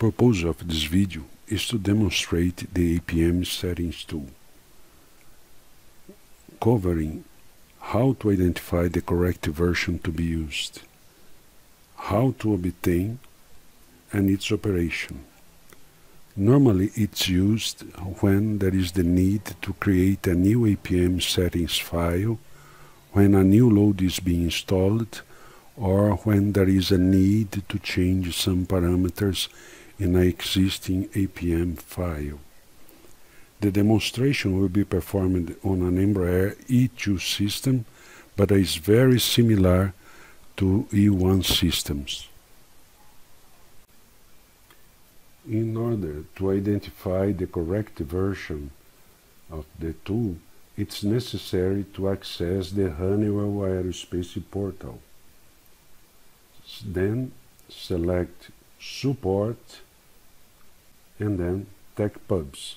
Purpose of this video is to demonstrate the APM settings tool, covering how to identify the correct version to be used, how to obtain and its operation. Normally it's used when there is the need to create a new APM settings file, when a new load is being installed, or when there is a need to change some parameters in an existing APM file. The demonstration will be performed on an Embraer E2 system, but is very similar to E1 systems. In order to identify the correct version of the tool, it's necessary to access the Honeywell Aerospace portal. Then select Support and then TechPubs.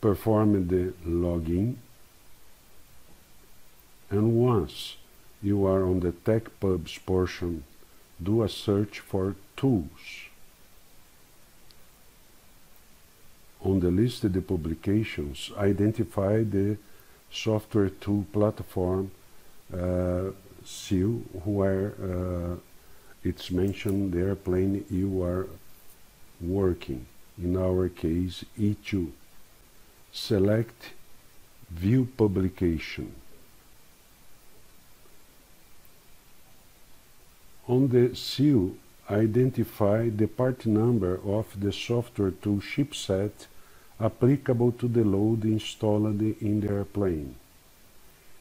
Perform the login and once you are on the TechPubs portion, do a search for tools. On the list of the publications, identify the software tool platform uh, SIL where uh, it's mentioned the airplane you are working, in our case E2. Select View Publication. On the SIL, identify the part number of the software tool chipset applicable to the load installed in the airplane.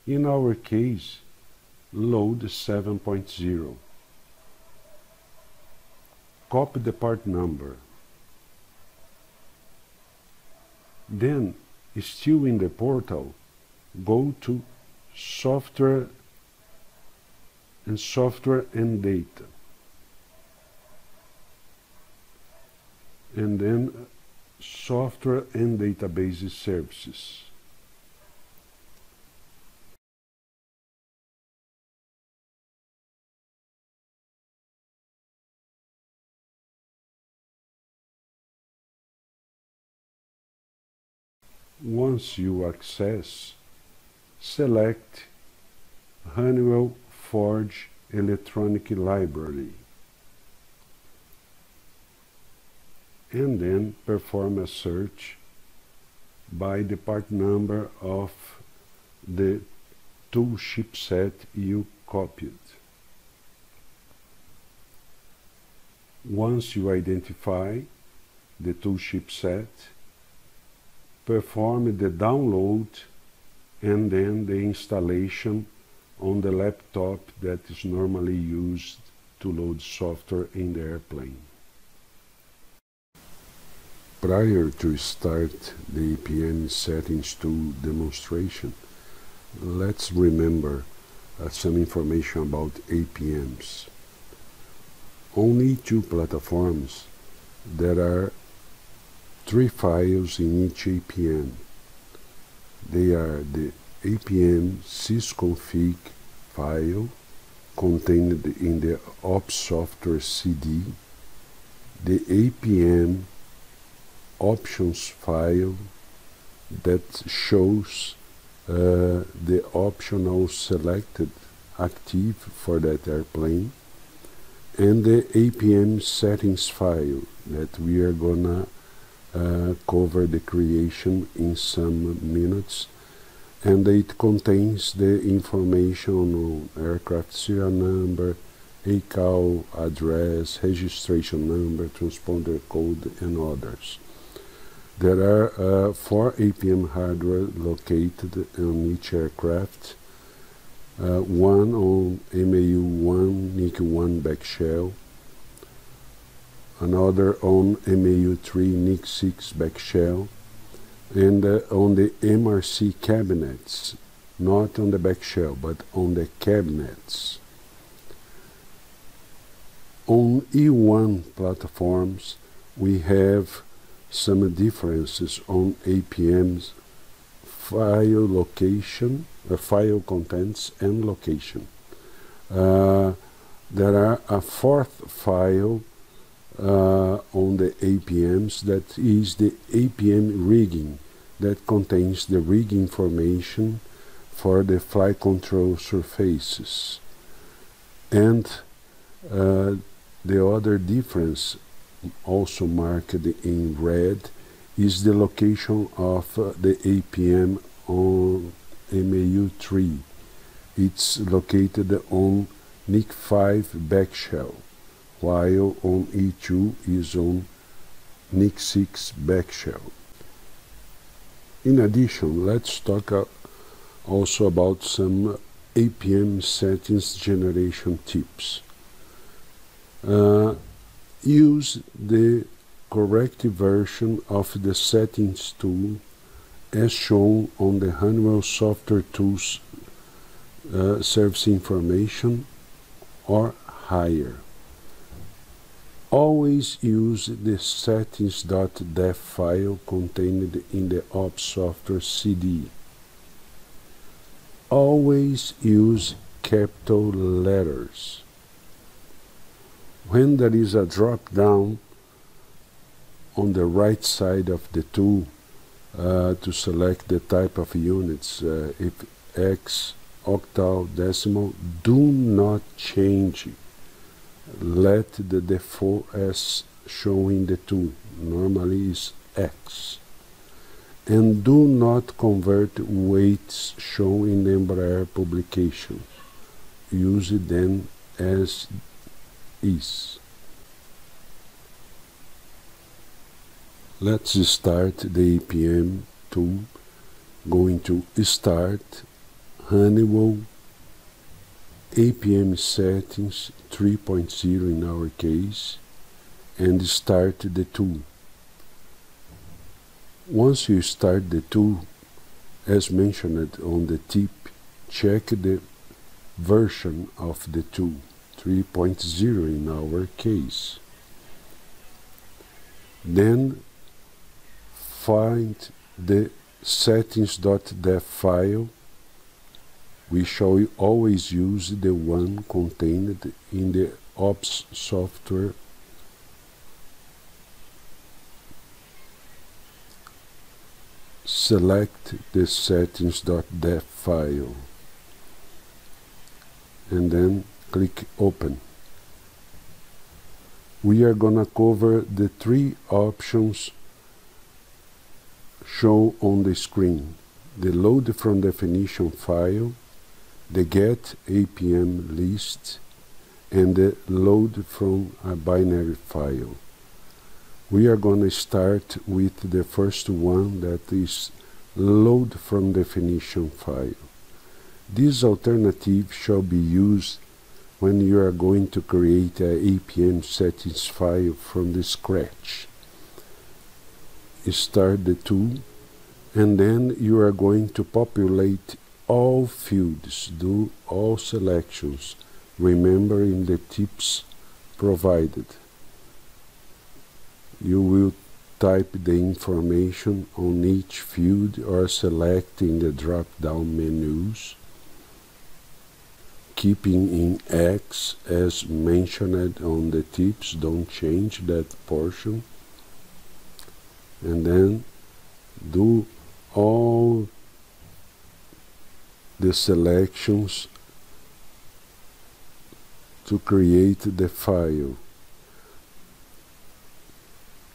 In our case, load 7.0. Copy the part number. Then, still in the portal, go to Software and Software and Data. And then Software and Database Services. Once you access, select Honeywell Forge Electronic Library and then perform a search by the part number of the tool chipset you copied. Once you identify the tool chipset, perform the download and then the installation on the laptop that is normally used to load software in the airplane. Prior to start the APM settings tool demonstration, let's remember uh, some information about APMs. On E2 platforms, that are three files in each APM. They are the APM sysconfig file contained in the ops software CD, the APM options file that shows uh, the optional selected active for that airplane and the APM settings file that we are gonna cover the creation in some minutes and it contains the information on aircraft serial number, ACAL address, registration number, transponder code and others. There are uh, four APM hardware located on each aircraft, uh, one on MAU-1 NIC-1 back shell, another on MAU-3 NIC-6 back shell, and uh, on the MRC cabinets, not on the back shell, but on the cabinets. On E1 platforms, we have some differences on APM's file location, uh, file contents and location. Uh, there are a fourth file uh, on the APMs that is the APM rigging that contains the rig information for the flight control surfaces. And uh, the other difference, also marked in red, is the location of uh, the APM on MAU3. It's located on NIC 5 backshell, while on E2 is on NIC 6 backshell. In addition, let's talk uh, also about some APM settings generation tips. Uh, use the correct version of the settings tool as shown on the Honeywell Software Tools uh, service information or higher. Always use the settings.def file contained in the Ops Software CD. Always use capital letters. When there is a drop down on the right side of the tool uh, to select the type of units, uh, if X, octal, decimal, do not change let the default as showing the two. Normally is hex. And do not convert weights shown in the Embraer publication use them as is. Let's start the APM tool going to start Honeywell APM settings 3.0 in our case and start the tool. Once you start the tool, as mentioned on the tip, check the version of the tool, 3.0 in our case. Then find the settings.def file we shall always use the one contained in the ops software. Select the settings.def file and then click open. We are gonna cover the three options shown on the screen. The load from definition file the get APM list and the load from a binary file. We are going to start with the first one that is load from definition file. This alternative shall be used when you are going to create a APM settings file from the scratch. Start the tool and then you are going to populate all fields, do all selections, remembering the tips provided. You will type the information on each field or select in the drop-down menus, keeping in hex as mentioned on the tips, don't change that portion, and then do all the selections to create the file.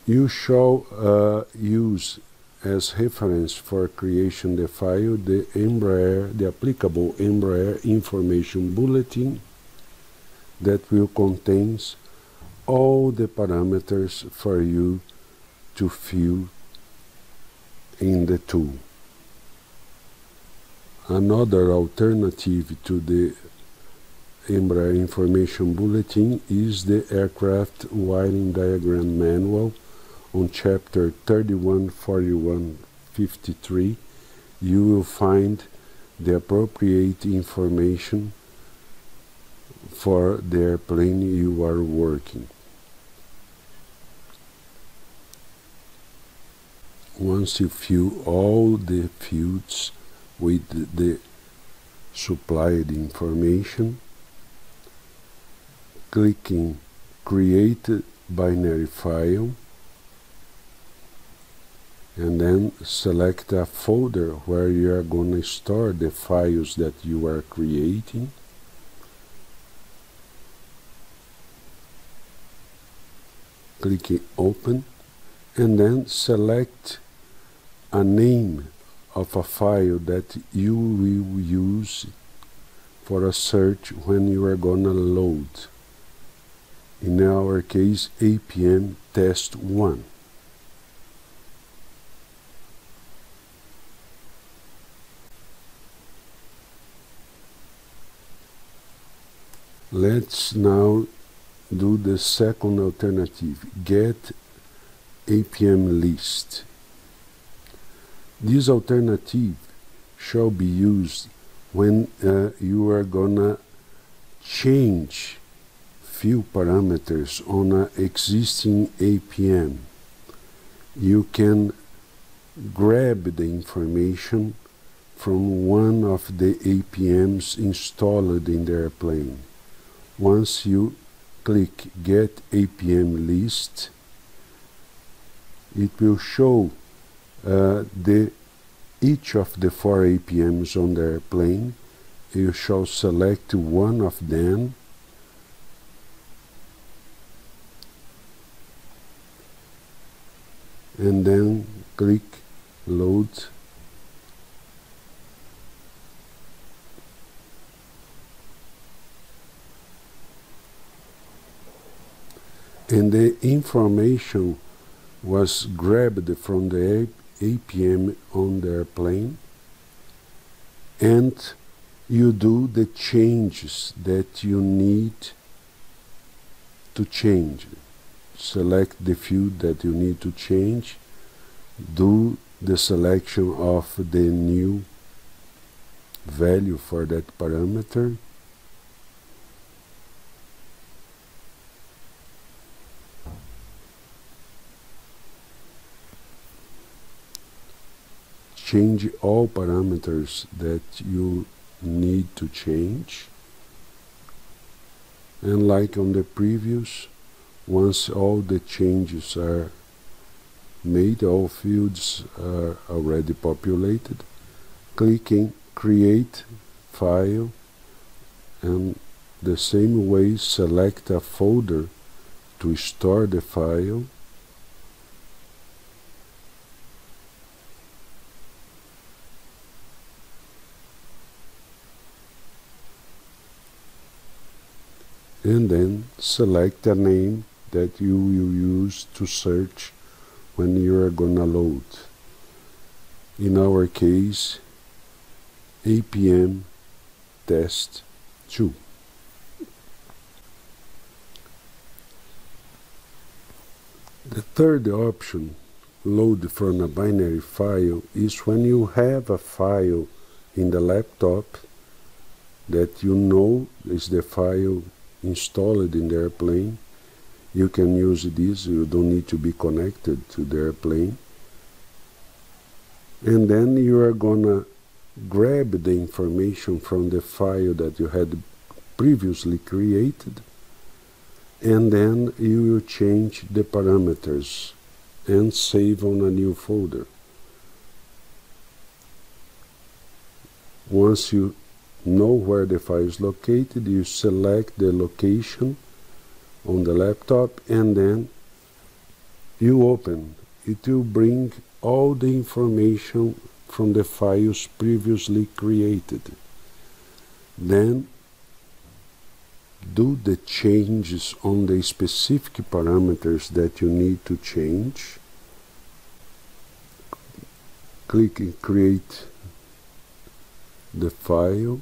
You shall uh, use as reference for creation the file the Embraer, the applicable Embraer information bulletin that will contains all the parameters for you to fill in the tool. Another alternative to the Embraer Information Bulletin is the Aircraft Wiring Diagram Manual on Chapter 314153. You will find the appropriate information for the airplane you are working. Once you fill all the fields with the supplied information clicking create binary file and then select a folder where you are going to store the files that you are creating. Click open and then select a name of a file that you will use for a search when you are gonna load. In our case APM test 1 let's now do the second alternative. Get APM list this alternative shall be used when uh, you are gonna change few parameters on an existing APM. You can grab the information from one of the APMs installed in the airplane. Once you click Get APM List, it will show Uh, the each of the four APMs on the airplane. You shall select one of them and then click load and the information was grabbed from the APM on the airplane. And you do the changes that you need to change. Select the field that you need to change, do the selection of the new value for that parameter change all parameters that you need to change. And like on the previous once all the changes are made all fields are already populated clicking create file and the same way select a folder to store the file and then select a name that you will use to search when you are gonna load. In our case, APM test 2. The third option, load from a binary file, is when you have a file in the laptop that you know is the file installed in the airplane. You can use this, you don't need to be connected to the airplane. And then you are gonna grab the information from the file that you had previously created and then you will change the parameters and save on a new folder. Once you know where the file is located, you select the location on the laptop and then you open. It will bring all the information from the files previously created. Then do the changes on the specific parameters that you need to change. Click create the file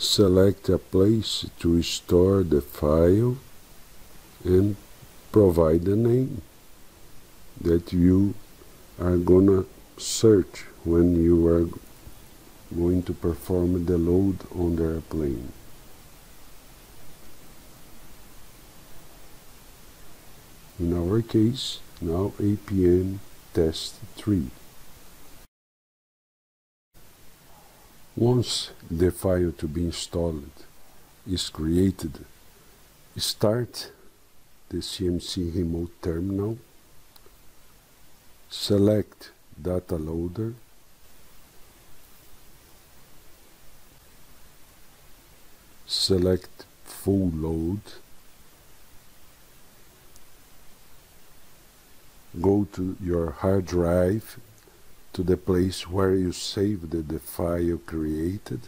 select a place to store the file and provide the name that you are gonna search when you are going to perform the load on the airplane. In our case, now APM test 3. Once the file to be installed is created, start the CMC remote terminal, select data loader, select full load, go to your hard drive to the place where you saved the file created.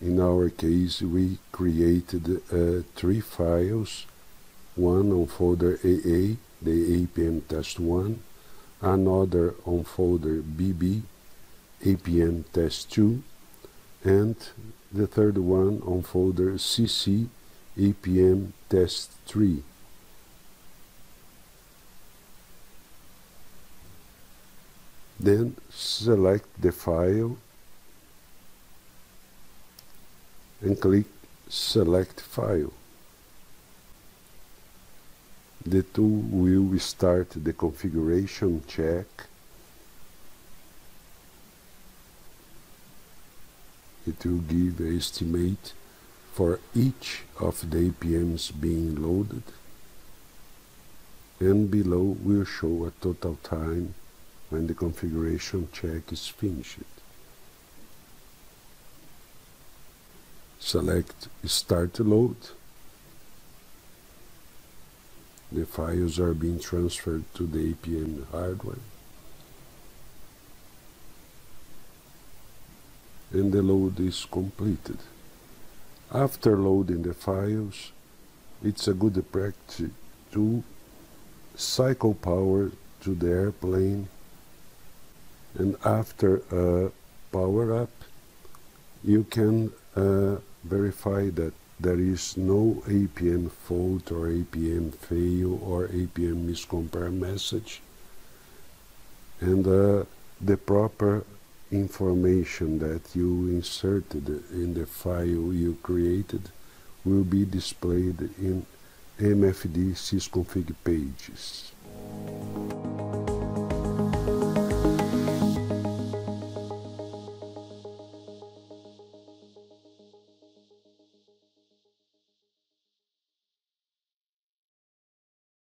In our case, we created uh, three files, one on folder AA, the APM test 1, another on folder BB, APM test 2, and the third one on folder CC, APM test 3. Then select the file and click Select File. The tool will start the configuration check. It will give an estimate for each of the APMs being loaded and below will show a total time when the configuration check is finished. Select Start Load. The files are being transferred to the APM hardware. And the load is completed. After loading the files, it's a good practice to cycle power to the airplane and after a power up you can uh, verify that there is no APM fault or APM fail or APM miscompare message and uh, the proper information that you inserted in the file you created will be displayed in MFD sysconfig pages.